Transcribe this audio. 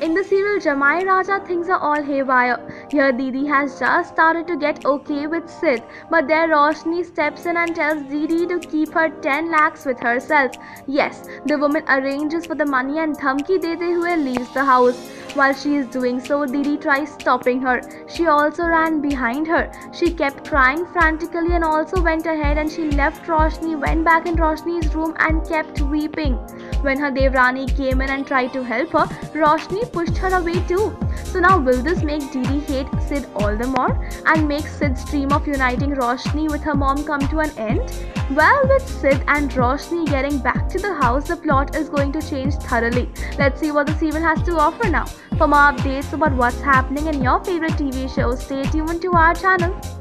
In the serial, Jamai Raja things are all haywire. Here, Didi has just started to get okay with Sid, but there Roshni steps in and tells Didi to keep her 10 lakhs with herself. Yes, the woman arranges for the money and Dhamki dete hue leaves the house. While she is doing so, Didi tries stopping her. She also ran behind her. She kept crying frantically and also went ahead and she left Roshni, went back in Roshni's room and kept weeping. When her Devrani came in and tried to help her, Roshni pushed her away too. So now will this make Didi hate Sid all the more and make Sid's dream of uniting Roshni with her mom come to an end? Well, with Sid and Roshni getting back to the house, the plot is going to change thoroughly. Let's see what the serial has to offer now. For more updates about what's happening in your favorite TV shows, stay tuned to our channel.